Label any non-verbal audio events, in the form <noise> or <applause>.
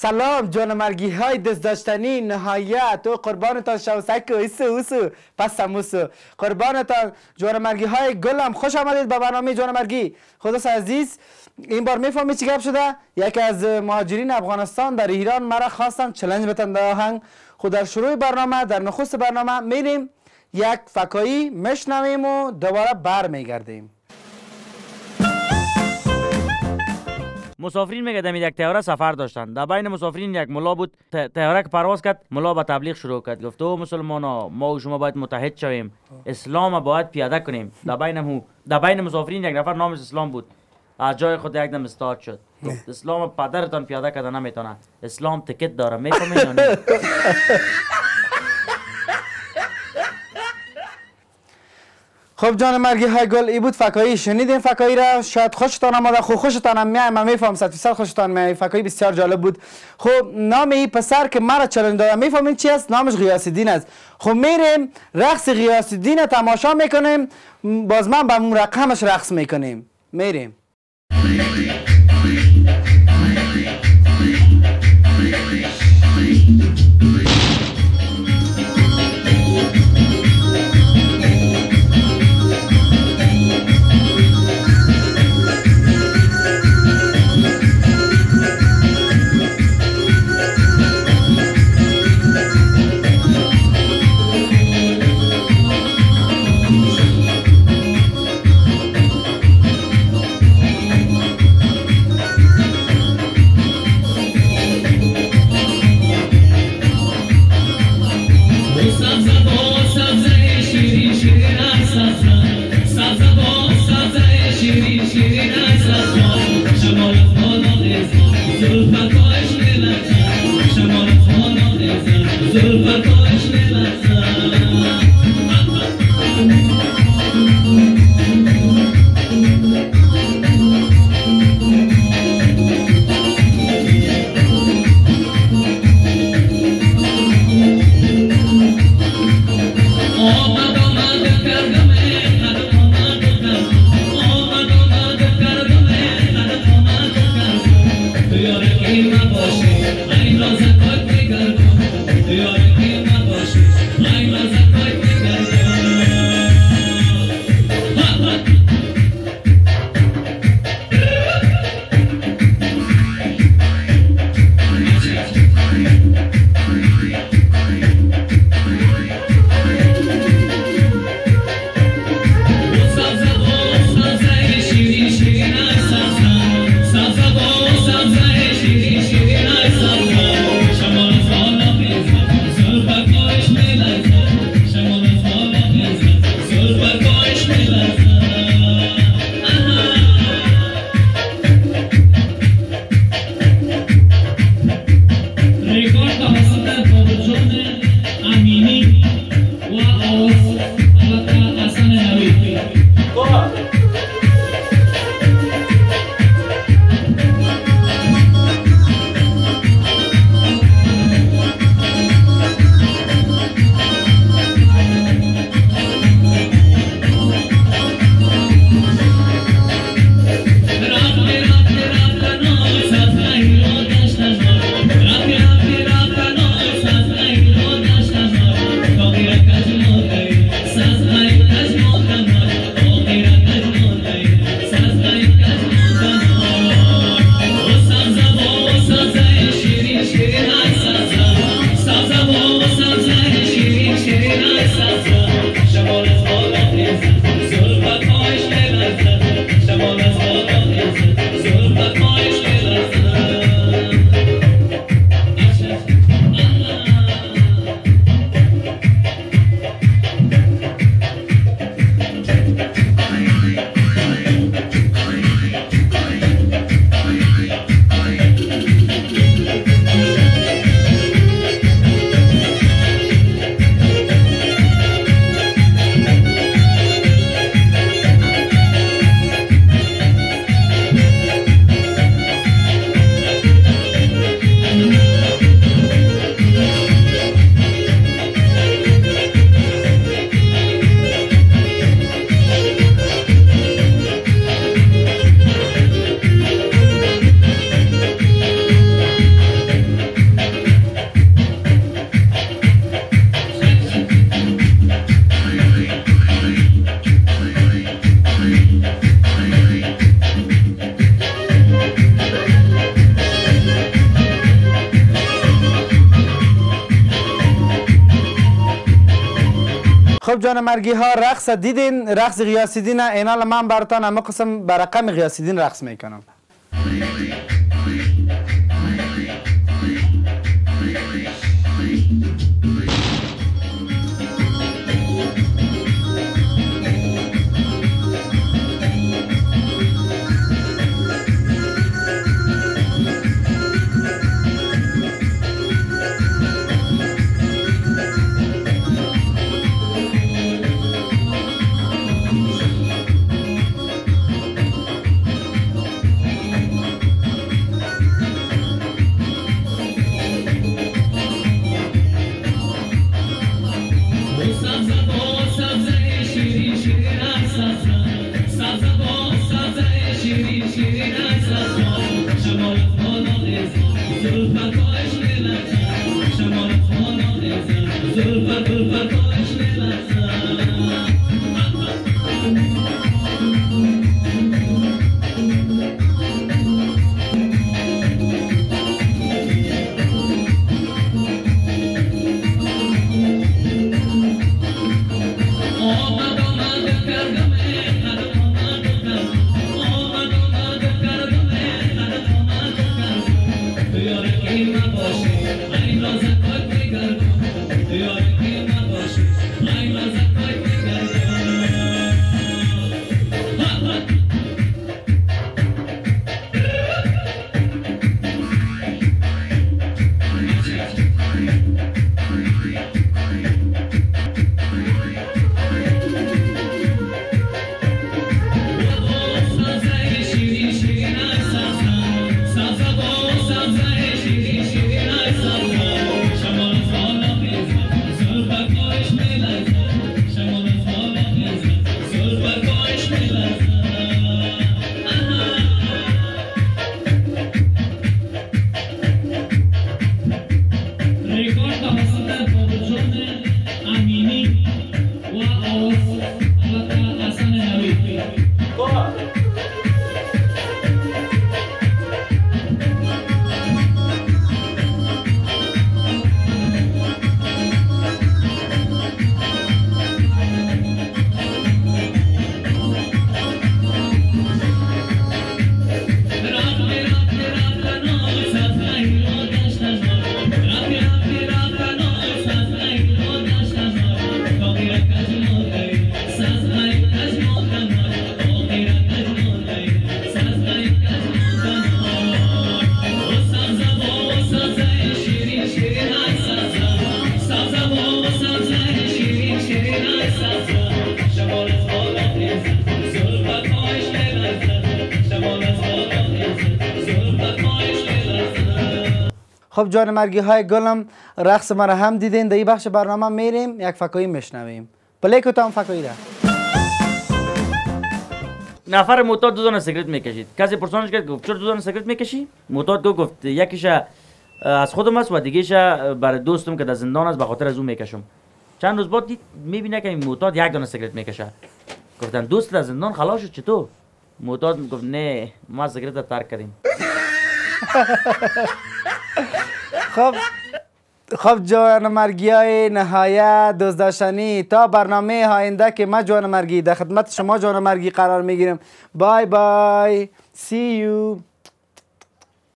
سلام جان مرگی های دست داشتنی نهایت. و قربانتان شوسک ایسو اوسو. پس سموسو قربانتان. جان مرگی های گلم. خوش آمدید به برنامه جان مرگی. خدا عزیز این بار می‌فهمید چی گپ شده؟ یکی از مهاجرین افغانستان در ایران مرا خواستن چلنج بتن در آهنگ. خود در شروع برنامه در نخست برنامه میریم. یک فکایی مشنویم و دوباره بر میگردیم مسافرین میگه دمی یک تیاره سفر داشتن. در بین مسافرین یک ملا بود. تیاره که پرواز کرد ملا به تبلیغ شروع کرد. گفت او مسلمان ها ما و شما باید متحد شویم. اسلام باید پیاده کنیم. در بین هو در بین مسافرین یک نفر نامش اسلام بود. از جای خود یک دم استاد شد. اسلام پدرتان پیاده کرده نمی‌تونه. اسلام تکت داره. می‌فهمید <laughs> خب جان مرگی های گل ای بود فکایی شنیدین فکایی را شاید خوشتان آمده خو خوشتان هم میایم من میفهم صد فیصد خوشتان میای فکایی بسیار جالب بود. خب نام ای پسر که مرا چلنج داده می‌فهمین چی است؟ نامش غیاس الدین است. خب میریم رقص غیاس الدین تماشا می‌کنیم. باز من به اون رقمش رقص می‌کنیم. میریم. Sulfa Deutsch جانمرگی ها رقص دیدین رقص غیاسیدین اینال من براتان همه قسم بر رقم رقص می‌کنم. Bubba, Bubba, Bubba. خب جوانه مرگی های گلم رقص مرا هم دیدین. در این بخش برنامه میریم. یک فکاهی میشنویم. پلی کتام فکاهی را. نفر معتاد دو دانه سیگرت می‌کشید. کسی پرسانش کرد گفت چرا دو دانه سیگرت می‌کشی؟ معتاد گفت گفت یکیش از خودم است و دیگهش برای دوستم که در زندان است به خاطر از اون می‌کشم. چند روز بعد دید می‌بینه که این معتاد یک دانه سیگرت می‌کشه. گفتن دوست در زندان خلاص شد چطور؟ معتاد گفت نه ما سیگرت ترک کردیم. <laughs> خب خب جوان مرگی های نهایت داشتنی تا برنامه آینده که ما جوان مرگی در خدمت شما جوان مرگی قرار می‌گیرم. بای بای. سی یو